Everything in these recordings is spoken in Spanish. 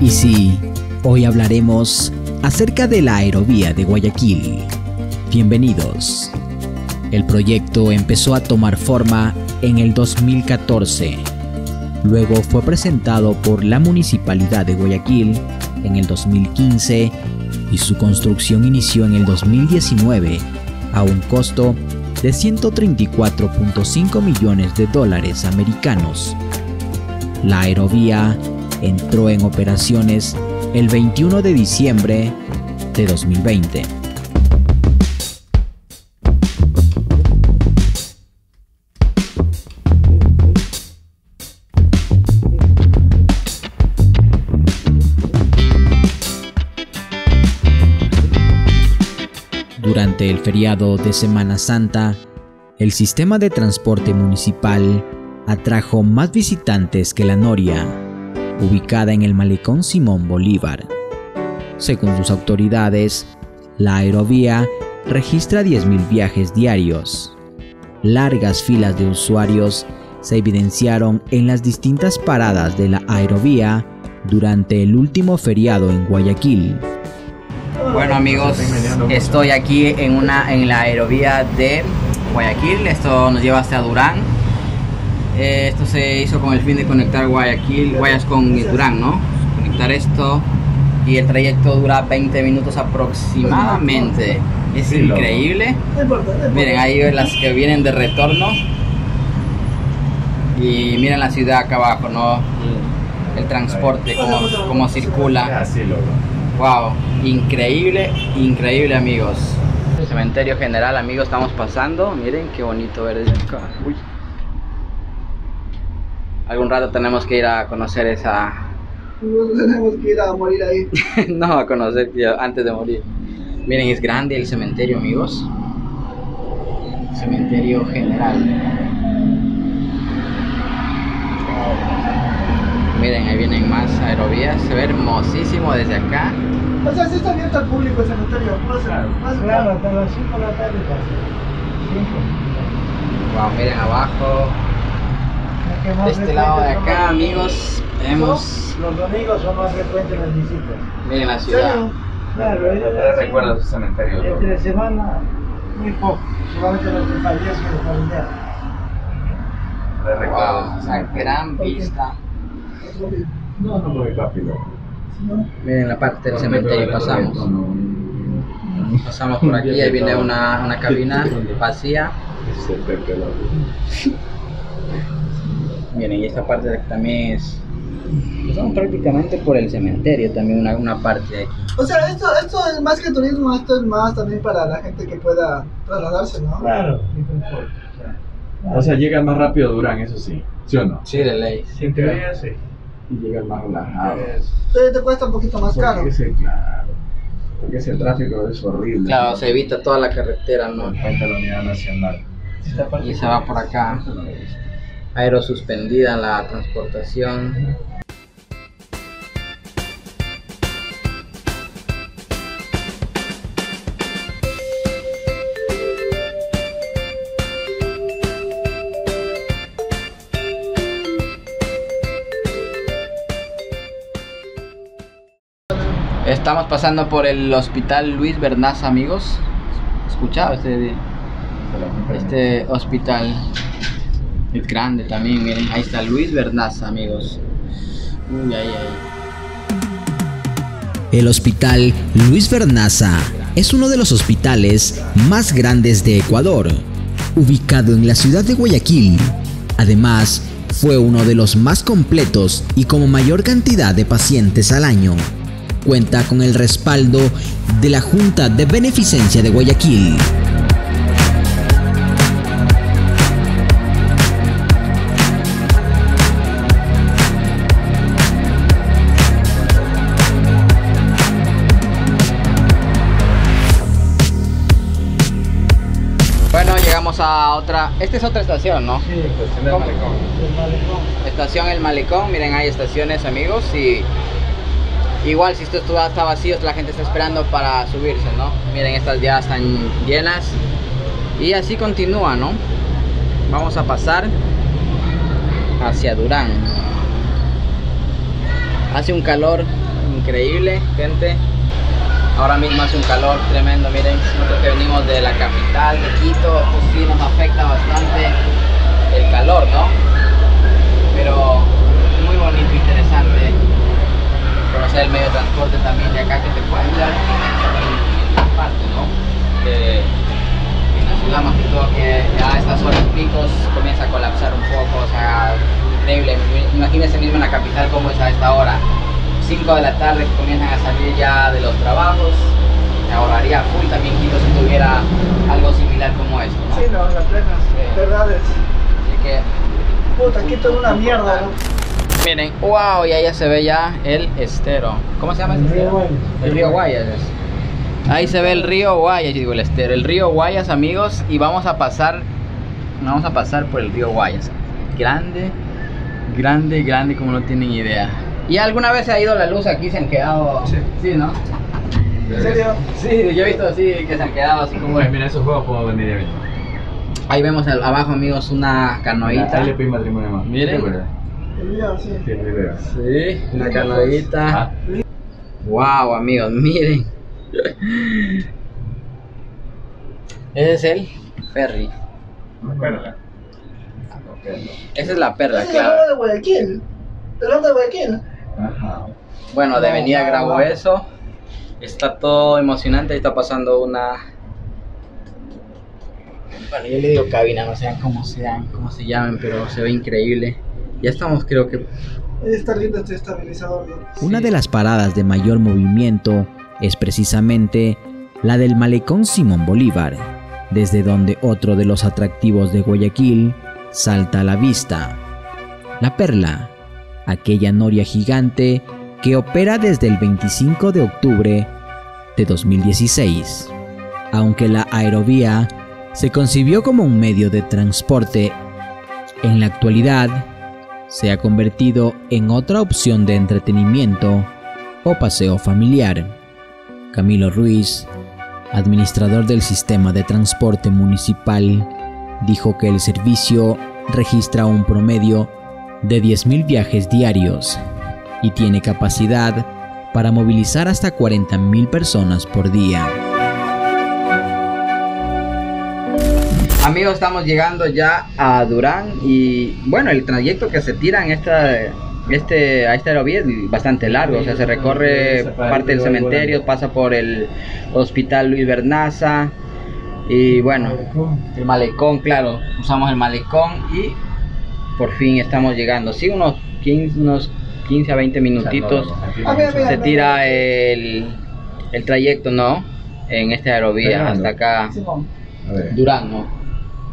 Y sí, hoy hablaremos acerca de la aerovía de Guayaquil. Bienvenidos. El proyecto empezó a tomar forma en el 2014. Luego fue presentado por la Municipalidad de Guayaquil en el 2015 y su construcción inició en el 2019 a un costo de 134.5 millones de dólares americanos. La aerovía entró en operaciones el 21 de diciembre de 2020. Durante el feriado de Semana Santa, el sistema de transporte municipal atrajo más visitantes que la Noria, ubicada en el malecón Simón Bolívar. Según sus autoridades, la aerovía registra 10.000 viajes diarios. Largas filas de usuarios se evidenciaron en las distintas paradas de la aerovía durante el último feriado en Guayaquil. Bueno amigos, estoy aquí en una en la aerovía de Guayaquil. Esto nos lleva hasta Durán. Eh, esto se hizo con el fin de conectar Guayaquil, Guayas con Durán, ¿no? Conectar esto y el trayecto dura 20 minutos aproximadamente. Es increíble. Miren, ahí las que vienen de retorno. Y miren la ciudad acá abajo, ¿no? El transporte, cómo, cómo circula. Wow, increíble, increíble amigos. El cementerio general, amigos, estamos pasando. Miren qué bonito ver desde acá. Uy. Algún rato tenemos que ir a conocer esa. No tenemos que ir a morir ahí. no, a conocer antes de morir. Miren, es grande el cementerio, amigos. Cementerio general. Miren, ahí vienen más aerovías. Se ve hermosísimo desde acá. O sea, sí está abierto al público el cementerio. Más, Claro, más claro, hasta las 5 de la tarde casi. 5. Wow, miren abajo. De este lado de acá, amigos, tenemos. Los domingos son más frecuentes las visitas. Miren la ciudad. Claro, ¿Te recuerdas su cementerio? Entre semana, muy poco. Solamente los que fallecen los familiares. ¿Te Wow, esa gran vista. No, no muy rápido. Miren la parte del cementerio, pasamos. Pasamos por aquí, ahí viene una, una cabina vacía. Miren, y esta parte de aquí también es. Pasamos prácticamente por el cementerio, también una, una parte de aquí. O sea, esto, esto es más que turismo, esto es más también para la gente que pueda trasladarse, ¿no? Claro. O sea, llega más rápido a Durán, eso sí. ¿Sí o no? Sí, de ley. En teoría sí. Y llega más relajado. Es- Te, cuesta un poquito más caro. Porque ese, claro. Porque ese tráfico es horrible. Claro, se evita toda la carretera, ¿no? No cuenta la unidad nacional. Y se va por acá. Aerosuspendida la transportación. Estamos pasando por el hospital Luis Bernaza, amigos. ¿Escuchado este, este hospital? Es grande también, miren. Ahí está Luis Bernaza, amigos. El Hospital Luis Bernaza es uno de los hospitales más grandes de Ecuador, ubicado en la ciudad de Guayaquil. Además, fue uno de los más completos y como mayor cantidad de pacientes al año. Cuenta con el respaldo de la Junta de Beneficencia de Guayaquil. A otra. Esta es otra estación, ¿no? Sí, ¿Cómo? el malecón. Estación El Malecón. Miren, hay estaciones, amigos. Y igual, si esto está está vacío, la gente está esperando para subirse, ¿no? Miren, estas ya están llenas. Y así continúa, ¿no? Vamos a pasar hacia Durán. Hace un calor increíble, gente. Ahora mismo hace un calor tremendo, miren, nosotros que venimos de la capital, de Quito, pues sí nos afecta bastante el calor, ¿no? Pero muy bonito, interesante conocer el medio de transporte también de acá que te puede ayudar en esta parte, ¿no? En la ciudad más que todo que a estas horas picos comienza a colapsar un poco, o sea, increíble. Imagínense mismo en la capital como es a esta hora. 5 de la tarde salir ya de los trabajos. Me ahorraría full también Quito si tuviera algo similar como esto, ¿no? Sí, no, las plenas Sí. verdades. Así que Puta, Quito es una mierda, ¿no? Miren, wow, y ahí ya se ve ya el estero. ¿Cómo se llama El río estero? Guayas. El río Guayas. Ahí se ve el río Guayas, yo digo el estero. El río Guayas, amigos, y vamos a pasar, vamos a pasar por el río Guayas. Grande, grande, grande, como no tienen idea. ¿Y alguna vez se ha ido la luz aquí? Se han quedado. Sí. ¿no? ¿En serio? Sí, yo he visto así que se han quedado así como. Pues mira, esos juegos podemos venir ya bien. Ahí vemos al- abajo, amigos, una canoita. Ahí le pedí matrimonio más. Miren. El video, sí. Sí, el video. Sí, una canoita. Ah, Wow, amigos, miren. Ese es el ferry. perla. Esa es la perla, Ese es el claro. de Guayaquil. ¿De dónde de Guayaquil? Bueno, de no, grabo no. eso. Está todo emocionante. Ahí está pasando una. Bueno, yo le digo cabina, no sé cómo sean, cómo se llamen, pero se ve increíble. Ya estamos, creo que. Está lindo este estabilizador, ¿no? Una sí. de las paradas de mayor movimiento es precisamente la del malecón Simón Bolívar, desde donde otro de los atractivos de Guayaquil salta a la vista. La Perla, aquella noria gigante que opera desde el 25 de octubre de 2016. Aunque la aerovía se concibió como un medio de transporte, en la actualidad se ha convertido en otra opción de entretenimiento o paseo familiar. Camilo Ruiz, administrador del sistema de transporte municipal, dijo que el servicio registra un promedio de 10.000 viajes diarios y tiene capacidad para movilizar hasta 40.000 personas por día. Amigos, estamos llegando ya a Durán y bueno, el trayecto que se tira en esta, este, a esta aerovía es bastante largo, o sea, se recorre parte del cementerio, pasa por el hospital Luis Bernaza y bueno, el malecón, claro, usamos el malecón y por fin estamos llegando, sí, unos 15, unos 15 a 20 minutitos Ah, se tira el, el trayecto, ¿no? En esta aerovía hasta acá. Durán, ¿no?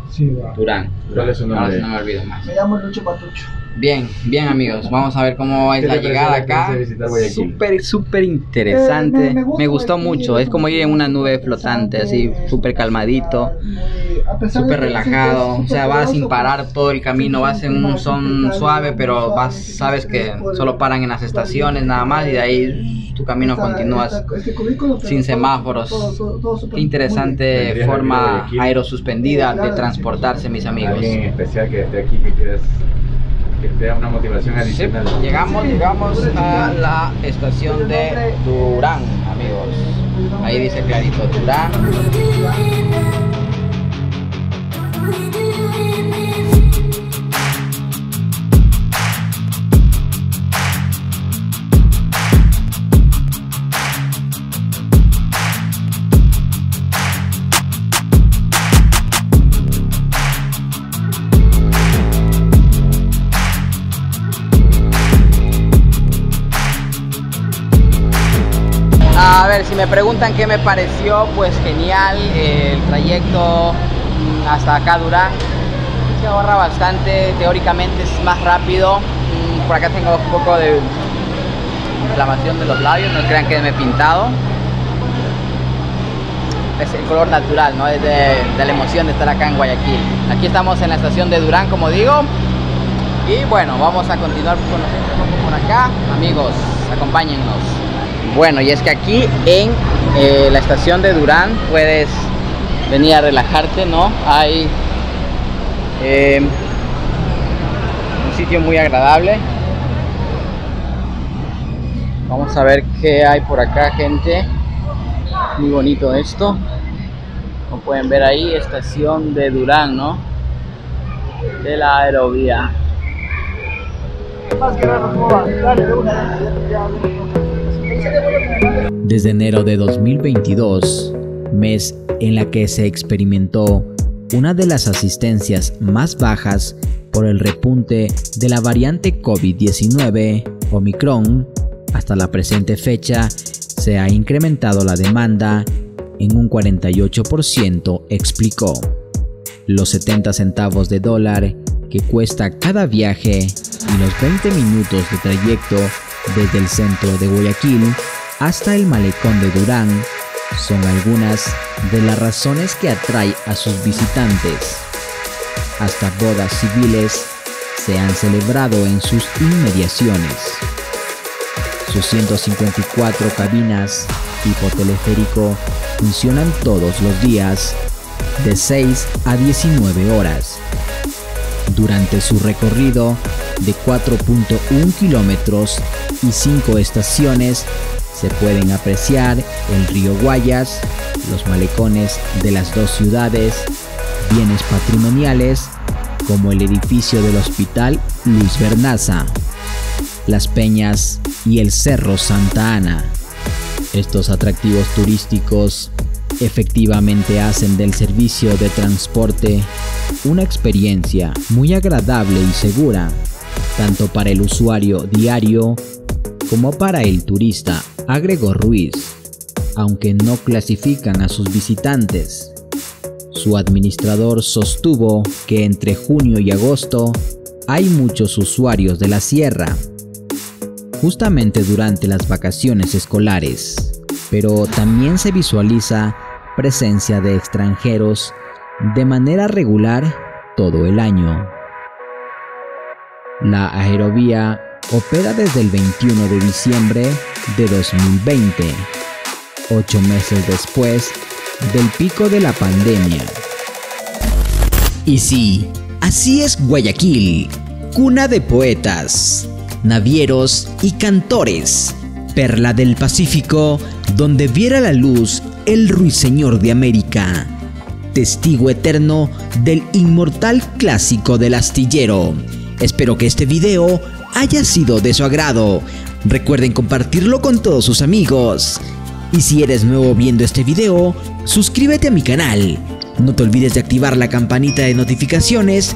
Sí, va. Durán. ¿Cuál es su nombre? no me olvido más. me llamo Lucho Patucho. Bien, bien amigos, vamos a ver cómo es ¿Qué la llegada acá. Súper, súper interesante. Eh, me- me me, gustó mucho, es como ir en una nube flotante, así súper calmadito, súper relajado. O sea, vas sin parar todo el camino, vas en un son suave, pero vas, sabes que solo paran en las estaciones nada más y de ahí tu camino continúas. sin semáforos. Qué interesante forma aerosuspendida de transportarse, mis amigos. Alguien especial que esté aquí que quieras que te da una motivación Sí, adicional. llegamos, Sí. llegamos a la estación de Durán, amigos. Ahí dice clarito Durán. Si me preguntan qué me pareció, pues genial eh, el trayecto mm, hasta acá Durán. Se ahorra bastante, teóricamente es más rápido. Mm, Por acá tengo un poco de inflamación de los labios, no crean que me he pintado. Es el color natural, ¿no? Es de, la emoción de estar acá en Guayaquil. Aquí estamos en la estación de Durán, como digo. Y bueno, vamos a continuar un poco por acá. Amigos, acompáñennos. Bueno, y es que aquí en eh, la estación de Durán puedes venir a relajarte, ¿no? Hay eh, un sitio muy agradable. Vamos a ver qué hay por acá, gente. Muy bonito esto. Como pueden ver ahí, estación de Durán, ¿no? De la aerovía. Desde enero de 2022, mes en la que se experimentó una de las asistencias más bajas por el repunte de la variante COVID-19 Omicron, hasta la presente fecha se ha incrementado la demanda en un 48%, explicó. Los 70 centavos de dólar que cuesta cada viaje y los 20 minutos de trayecto desde el centro de Guayaquil hasta el malecón de Durán son algunas de las razones que atrae a sus visitantes. Hasta bodas civiles se han celebrado en sus inmediaciones. Sus 154 cabinas tipo teleférico funcionan todos los días de 6 a 19 horas. Durante su recorrido de 4.1 kilómetros y 5 estaciones se pueden apreciar el río Guayas, los malecones de las dos ciudades, bienes patrimoniales como el edificio del Hospital Luis Bernaza, las peñas y el Cerro Santa Ana. Estos atractivos turísticos efectivamente hacen del servicio de transporte una experiencia muy agradable y segura, tanto para el usuario diario como para el turista, agregó Ruiz, aunque no clasifican a sus visitantes. Su administrador sostuvo que entre junio y agosto hay muchos usuarios de la sierra, justamente durante las vacaciones escolares, pero también se visualiza presencia de extranjeros de manera regular todo el año. La aerovía opera desde el 21 de diciembre de 2020, ocho meses después del pico de la pandemia. Y sí, así es Guayaquil, cuna de poetas, navieros y cantores, perla del Pacífico, donde viera la luz el ruiseñor de América, testigo eterno del inmortal clásico del astillero. Espero que este video haya sido de su agrado. Recuerden compartirlo con todos sus amigos. Y si eres nuevo viendo este video, suscríbete a mi canal. No te olvides de activar la campanita de notificaciones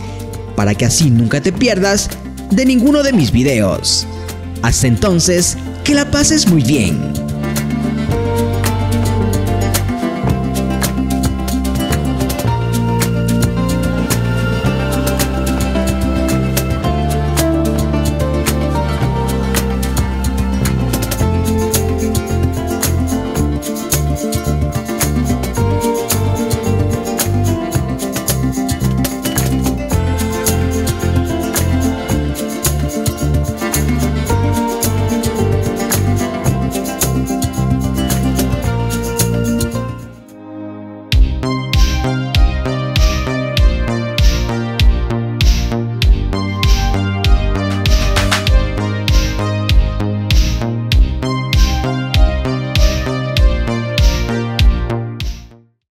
para que así nunca te pierdas de ninguno de mis videos. Hasta entonces, que la pases muy bien.